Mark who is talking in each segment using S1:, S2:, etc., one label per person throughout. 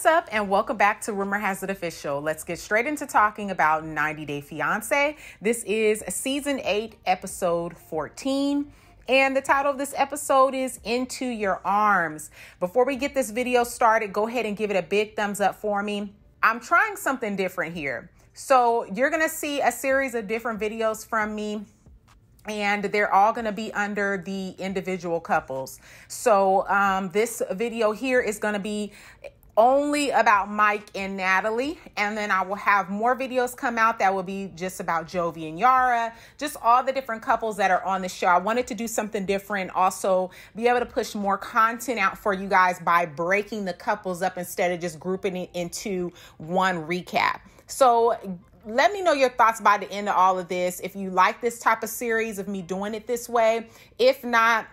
S1: What's up, and welcome back to Rumor Has It Official. Let's get straight into talking about 90 Day Fiance. This is season 8, episode 14. And the title of this episode is Into Your Arms. Before we get this video started, go ahead and give it a big thumbs up for me. I'm trying something different here. So, you're gonna see a series of different videos from me and they're all going to be under the individual couples. So, um, this video here is going to be only about Mike and Natalie. And then I will have more videos come out that will be just about Jovi and Yara, just all the different couples that are on the show. I wanted to do something different, also be able to push more content out for you guys by breaking the couples up instead of just grouping it into one recap. So let me know your thoughts by the end of all of this. If you like this type of series of me doing it this way, if not,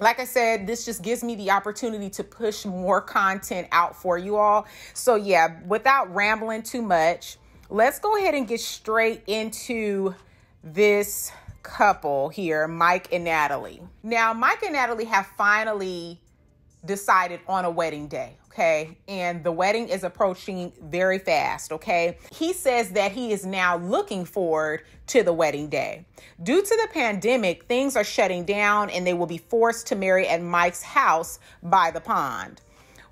S1: like I said, this just gives me the opportunity to push more content out for you all. So, yeah, without rambling too much, let's go ahead and get straight into this couple here, Mike and Natalie. Now, Mike and Natalie have finally decided on a wedding day okay? And the wedding is approaching very fast, okay? He says that he is now looking forward to the wedding day. Due to the pandemic, things are shutting down and they will be forced to marry at Mike's house by the pond.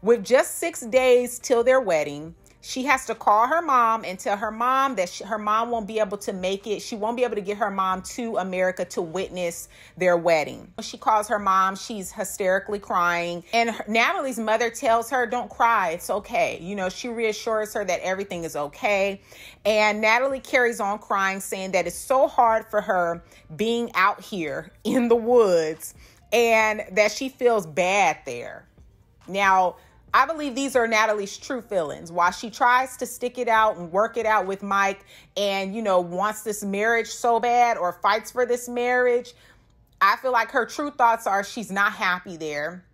S1: With just six days till their wedding, she has to call her mom and tell her mom that she, her mom won't be able to make it. She won't be able to get her mom to America to witness their wedding. She calls her mom. She's hysterically crying. And her, Natalie's mother tells her, Don't cry. It's okay. You know, she reassures her that everything is okay. And Natalie carries on crying, saying that it's so hard for her being out here in the woods and that she feels bad there. Now, I believe these are Natalie's true feelings. While she tries to stick it out and work it out with Mike and, you know, wants this marriage so bad or fights for this marriage, I feel like her true thoughts are she's not happy there.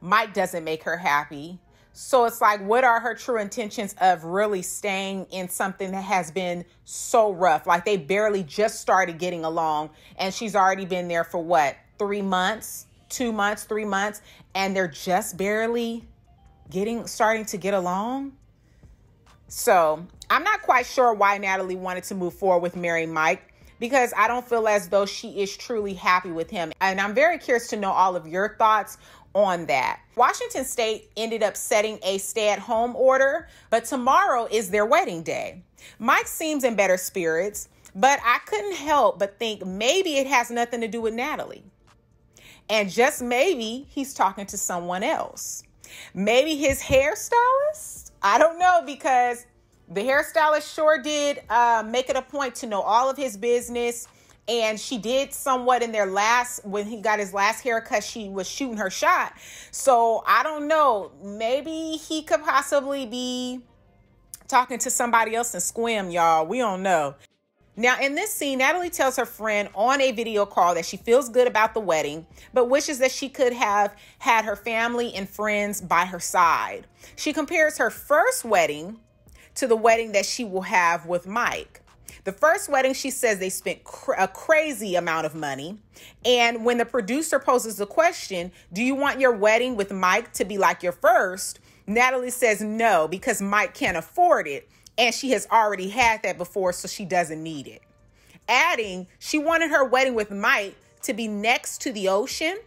S1: Mike doesn't make her happy. So it's like, what are her true intentions of really staying in something that has been so rough? Like they barely just started getting along and she's already been there for what, three months? Two months, three months, and they're just barely getting starting to get along. So I'm not quite sure why Natalie wanted to move forward with marry Mike because I don't feel as though she is truly happy with him. And I'm very curious to know all of your thoughts on that. Washington State ended up setting a stay at home order, but tomorrow is their wedding day. Mike seems in better spirits, but I couldn't help but think maybe it has nothing to do with Natalie. And just maybe he's talking to someone else. Maybe his hairstylist? I don't know because the hairstylist sure did uh, make it a point to know all of his business. And she did somewhat in their last, when he got his last haircut, she was shooting her shot. So I don't know. Maybe he could possibly be talking to somebody else in Sequim, y'all. We don't know. Now, in this scene, Natalie tells her friend on a video call that she feels good about the wedding, but wishes that she could have had her family and friends by her side. She compares her first wedding to the wedding that she will have with Mike. The first wedding, she says they spent cr- a crazy amount of money. And when the producer poses the question, Do you want your wedding with Mike to be like your first? Natalie says no, because Mike can't afford it and she has already had that before, so she doesn't need it. Adding, she wanted her wedding with Mike to be next to the ocean,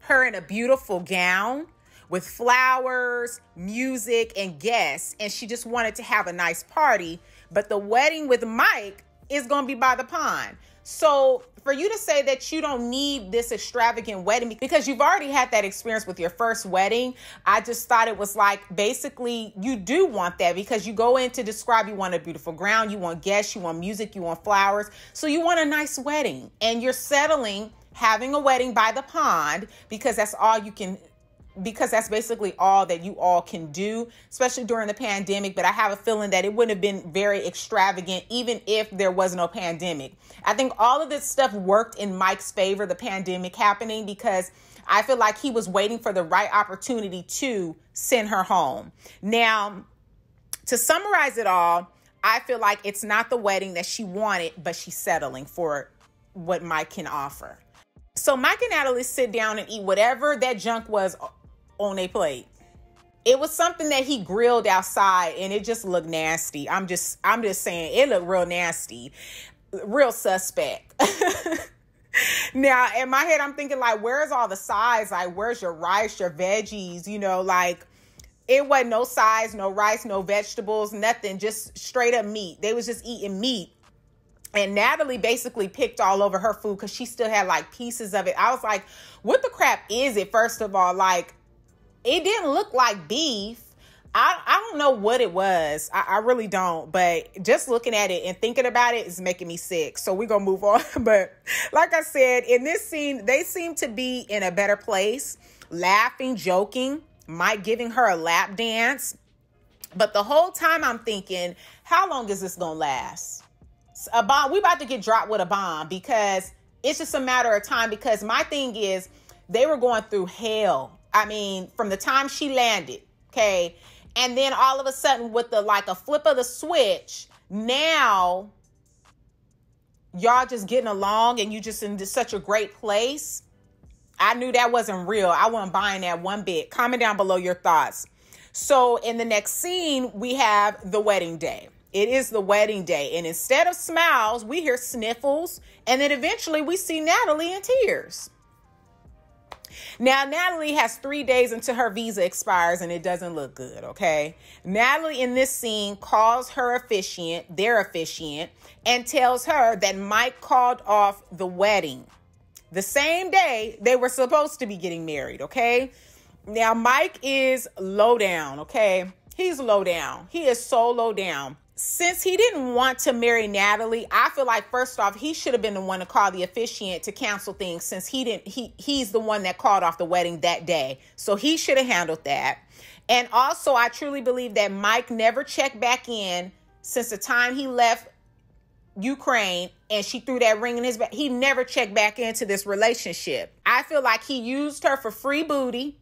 S1: her in a beautiful gown with flowers, music, and guests, and she just wanted to have a nice party. But the wedding with Mike is going to be by the pond. So for you to say that you don't need this extravagant wedding because you've already had that experience with your first wedding, I just thought it was like basically you do want that because you go in to describe you want a beautiful ground, you want guests, you want music, you want flowers. So you want a nice wedding and you're settling having a wedding by the pond because that's all you can because that's basically all that you all can do, especially during the pandemic. But I have a feeling that it wouldn't have been very extravagant even if there was no pandemic. I think all of this stuff worked in Mike's favor, the pandemic happening, because I feel like he was waiting for the right opportunity to send her home. Now, to summarize it all, I feel like it's not the wedding that she wanted, but she's settling for what Mike can offer. So Mike and Natalie sit down and eat whatever that junk was on a plate. it was something that he grilled outside and it just looked nasty. I'm just I'm just saying it looked real nasty. Real suspect. now in my head I'm thinking like where's all the sides? Like where's your rice, your veggies, you know, like it wasn't no sides, no rice, no vegetables, nothing, just straight up meat. They was just eating meat. And Natalie basically picked all over her food because she still had like pieces of it. I was like, what the crap is it, first of all? Like, it didn't look like beef. I, I don't know what it was. I, I really don't. But just looking at it and thinking about it is making me sick. So we're going to move on. but like I said, in this scene, they seem to be in a better place, laughing, joking, Mike giving her a lap dance. But the whole time I'm thinking, how long is this going to last? A bomb, we about to get dropped with a bomb because it's just a matter of time. Because my thing is, they were going through hell I mean, from the time she landed, okay, and then all of a sudden with the like a flip of the switch, now y'all just getting along and you just in such a great place. I knew that wasn't real. I wasn't buying that one bit. Comment down below your thoughts. So in the next scene, we have the wedding day. It is the wedding day. And instead of smiles, we hear sniffles. And then eventually we see Natalie in tears. Now, Natalie has three days until her visa expires and it doesn't look good, okay? Natalie in this scene calls her officiant, their officiant, and tells her that Mike called off the wedding the same day they were supposed to be getting married, okay? Now, Mike is low down, okay? He's low down. He is so low down since he didn't want to marry Natalie, I feel like first off, he should have been the one to call the officiant to cancel things since he didn't he he's the one that called off the wedding that day. So he should have handled that. And also, I truly believe that Mike never checked back in since the time he left Ukraine and she threw that ring in his back. He never checked back into this relationship. I feel like he used her for free booty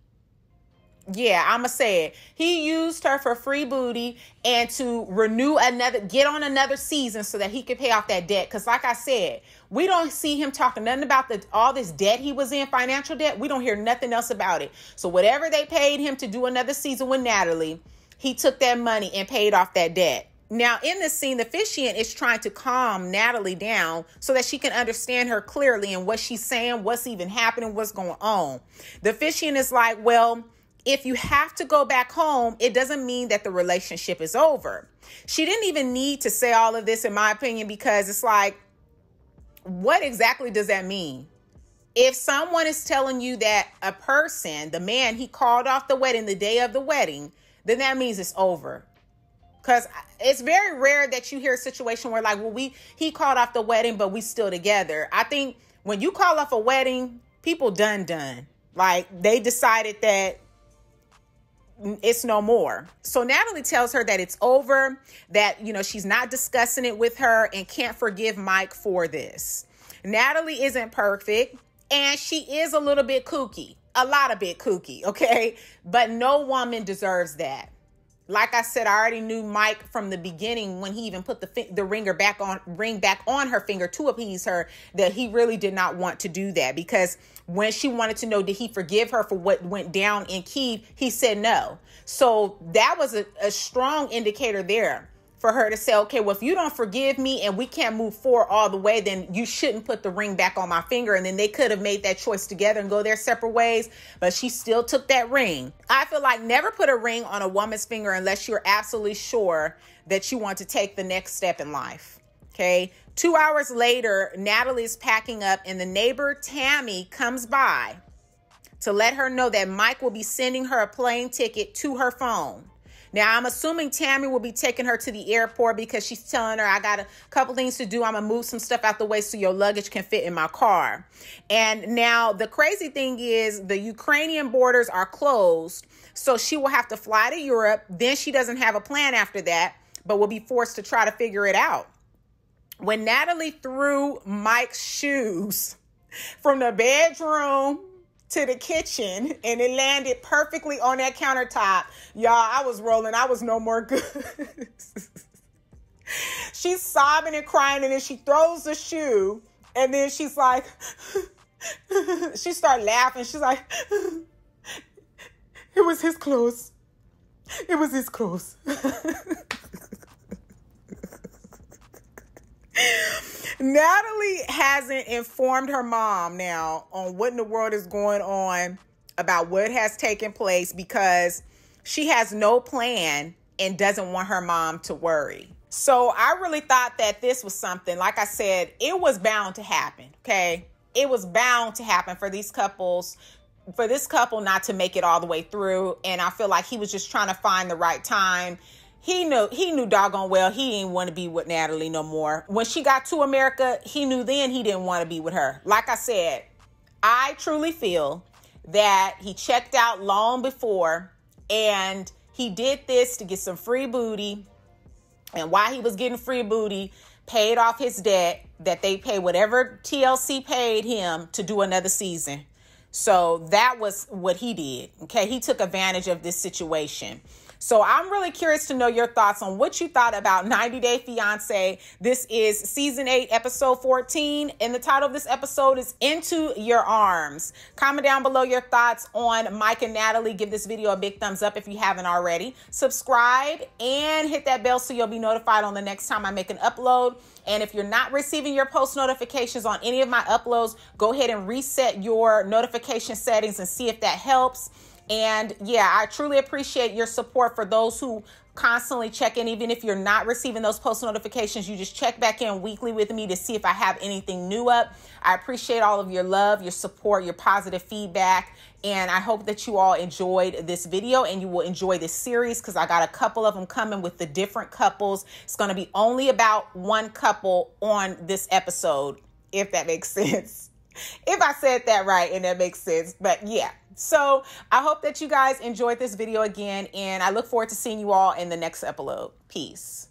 S1: yeah, I'ma say it. He used her for free booty and to renew another, get on another season so that he could pay off that debt. Cause like I said, we don't see him talking nothing about the all this debt he was in, financial debt. We don't hear nothing else about it. So whatever they paid him to do another season with Natalie, he took that money and paid off that debt. Now, in this scene, the officiant is trying to calm Natalie down so that she can understand her clearly and what she's saying, what's even happening, what's going on. The officiant is like, well, if you have to go back home, it doesn't mean that the relationship is over. She didn't even need to say all of this, in my opinion, because it's like, what exactly does that mean? If someone is telling you that a person, the man, he called off the wedding the day of the wedding, then that means it's over. Because it's very rare that you hear a situation where, like, well, we he called off the wedding, but we still together. I think when you call off a wedding, people done done. Like they decided that it's no more. So Natalie tells her that it's over, that, you know, she's not discussing it with her and can't forgive Mike for this. Natalie isn't perfect and she is a little bit kooky, a lot of bit kooky, okay? But no woman deserves that like I said, I already knew Mike from the beginning when he even put the the ringer back on ring back on her finger to appease her that he really did not want to do that. Because when she wanted to know did he forgive her for what went down in Kiev, he said no. So that was a, a strong indicator there for her to say, okay, well, if you don't forgive me and we can't move forward all the way, then you shouldn't put the ring back on my finger. And then they could have made that choice together and go their separate ways, but she still took that ring. I feel like never put a ring on a woman's finger unless you're absolutely sure that you want to take the next step in life. Okay. Two hours later, Natalie's packing up, and the neighbor Tammy comes by to let her know that Mike will be sending her a plane ticket to her phone. Now, I'm assuming Tammy will be taking her to the airport because she's telling her, I got a couple things to do. I'm going to move some stuff out the way so your luggage can fit in my car. And now, the crazy thing is, the Ukrainian borders are closed. So she will have to fly to Europe. Then she doesn't have a plan after that, but will be forced to try to figure it out. When Natalie threw Mike's shoes from the bedroom to the kitchen and it landed perfectly on that countertop. Y'all, I was rolling. I was no more good. she's sobbing and crying and then she throws the shoe and then she's like, she started laughing. She's like, it was his clothes. It was his clothes. Natalie hasn't informed her mom now on what in the world is going on about what has taken place because she has no plan and doesn't want her mom to worry. So I really thought that this was something, like I said, it was bound to happen. Okay. It was bound to happen for these couples, for this couple not to make it all the way through. And I feel like he was just trying to find the right time. He knew he knew doggone well he didn't want to be with Natalie no more. When she got to America, he knew then he didn't want to be with her. Like I said, I truly feel that he checked out long before and he did this to get some free booty. And while he was getting free booty, paid off his debt that they pay whatever TLC paid him to do another season. So that was what he did. Okay. He took advantage of this situation. So I'm really curious to know your thoughts on what you thought about 90 Day Fiance. This is season 8, episode 14, and the title of this episode is Into Your Arms. Comment down below your thoughts on Mike and Natalie. Give this video a big thumbs up if you haven't already. Subscribe and hit that bell so you'll be notified on the next time I make an upload. And if you're not receiving your post notifications on any of my uploads, go ahead and reset your notification settings and see if that helps. And yeah, I truly appreciate your support for those who constantly check in. Even if you're not receiving those post notifications, you just check back in weekly with me to see if I have anything new up. I appreciate all of your love, your support, your positive feedback. And I hope that you all enjoyed this video and you will enjoy this series because I got a couple of them coming with the different couples. It's going to be only about one couple on this episode, if that makes sense. If I said that right and that makes sense. But yeah, so I hope that you guys enjoyed this video again, and I look forward to seeing you all in the next episode. Peace.